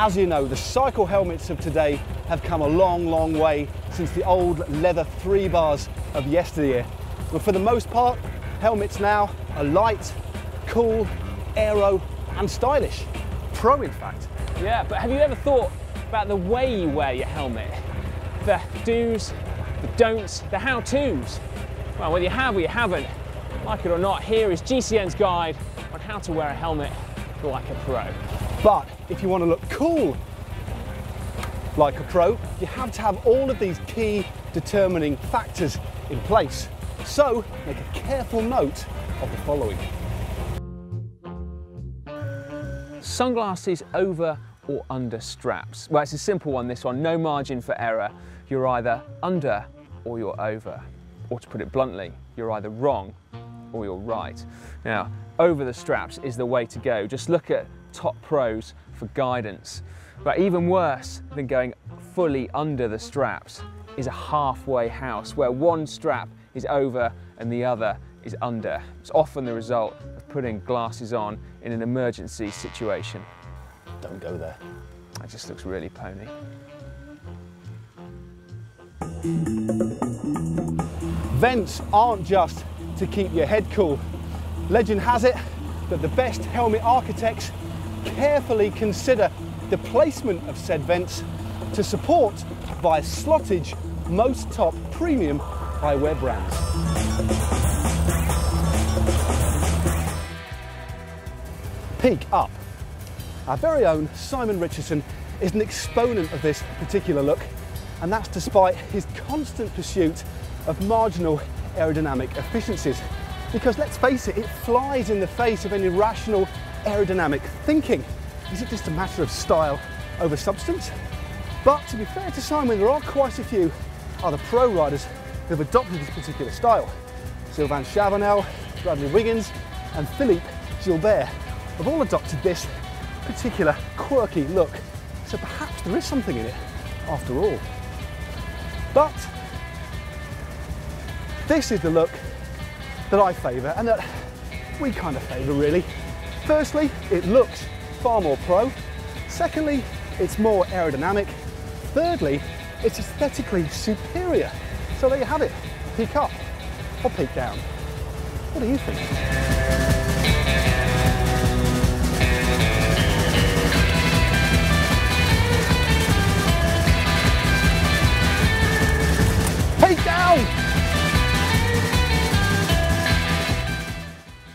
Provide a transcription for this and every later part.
As you know, the cycle helmets of today have come a long, long way since the old leather three bars of yesteryear. But for the most part, helmets now are light, cool, aero, and stylish. Pro, in fact. Yeah, but have you ever thought about the way you wear your helmet? The do's, the don'ts, the how-tos. Well, whether you have or you haven't, like it or not, here is GCN's guide on how to wear a helmet like a pro. But if you want to look cool like a pro, you have to have all of these key determining factors in place. So make a careful note of the following. Sunglasses over or under straps? Well, it's a simple one, this one. No margin for error. You're either under or you're over. Or to put it bluntly, you're either wrong or you're right. Now, over the straps is the way to go. Just look at top pros for guidance. But even worse than going fully under the straps is a halfway house where one strap is over and the other is under. It's often the result of putting glasses on in an emergency situation. Don't go there. That just looks really pony. Vents aren't just to keep your head cool. Legend has it that the best helmet architects carefully consider the placement of said vents to support via slottage most top premium eyewear brands. Peak up. Our very own Simon Richardson is an exponent of this particular look, and that's despite his constant pursuit of marginal aerodynamic efficiencies. Because let's face it, it flies in the face of any rational aerodynamic thinking. Is it just a matter of style over substance? But to be fair to Simon, there are quite a few other pro riders who have adopted this particular style. Sylvain Chavanel, Bradley Wiggins, and Philippe Gilbert have all adopted this particular quirky look. So perhaps there is something in it after all. But this is the look that I favour and that we kind of favour really. Firstly, it looks far more pro. Secondly, it's more aerodynamic. Thirdly, it's aesthetically superior. So there you have it, peak up or peak down. What do you think?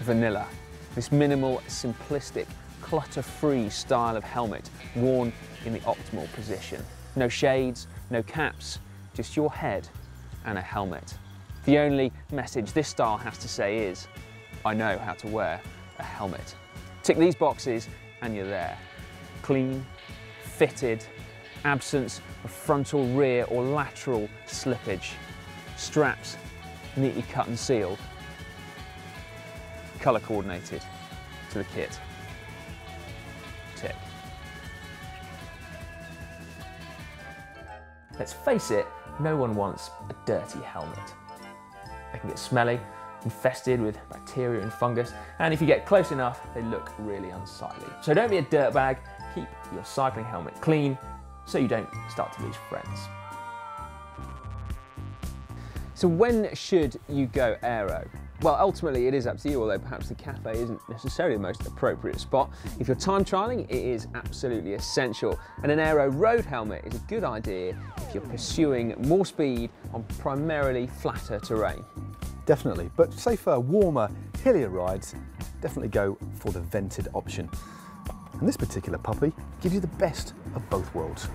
Vanilla. This minimal, simplistic, clutter-free style of helmet worn in the optimal position. No shades, no caps, just your head and a helmet. The only message this style has to say is, I know how to wear a helmet. Tick these boxes and you're there. Clean, fitted, absence of frontal, rear or lateral slippage. Straps neatly cut and sealed. Colour coordinated to the kit. Tick. Let's face it, no one wants a dirty helmet. They can get smelly, infested with bacteria and fungus, and if you get close enough, they look really unsightly. So don't be a dirtbag, keep your cycling helmet clean so you don't start to lose friends. So when should you go aero? Well, ultimately it is up to you, although perhaps the cafe isn't necessarily the most appropriate spot. If you're time trialing, it is absolutely essential. And an aero road helmet is a good idea if you're pursuing more speed on primarily flatter terrain. Definitely, but safer, warmer, hillier rides, definitely go for the vented option. And this particular puppy gives you the best of both worlds.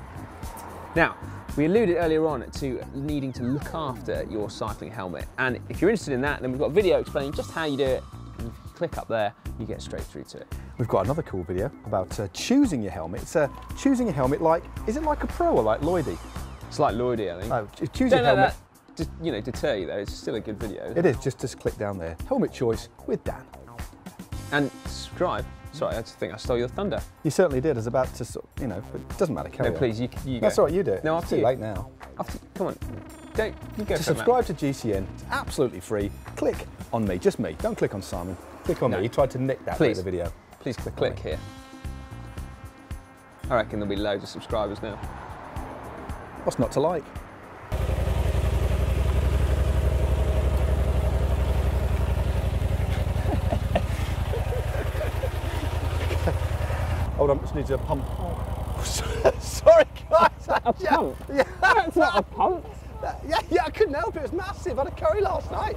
Now, we alluded earlier on to needing to look after your cycling helmet. And if you're interested in that, then we've got a video explaining just how you do it. You click up there, you get straight through to it. We've got another cool video about uh, choosing your helmet. It's uh, choosing a helmet like, is it like a pro or like Lloydie? It's like Lloydie, I think. Oh, ch- choose Don't your helmet. that, you know, deter you though. It's still a good video. It is, just, just click down there. Helmet choice with Dan. And subscribe. Sorry, I just think I stole your thunder. You certainly did. I was about to, sort you know, but it doesn't matter. Carry No, on. please, you, you That's go. all right, you do it. No, it's after too you. late now. After, come on. Don't, you go To subscribe to GCN, it's absolutely free. Click on me, just me. Don't click on Simon. Click on No. me. He tried to nick that Please. of the video. Please click, click here. I reckon there'll be loads of subscribers now. What's not to like? Hold on, just need to pump. Oh. Sorry, guys. A Yeah, pump? Yeah, That's not a pump. yeah, yeah, I couldn't help it. It was massive. I had a curry last night.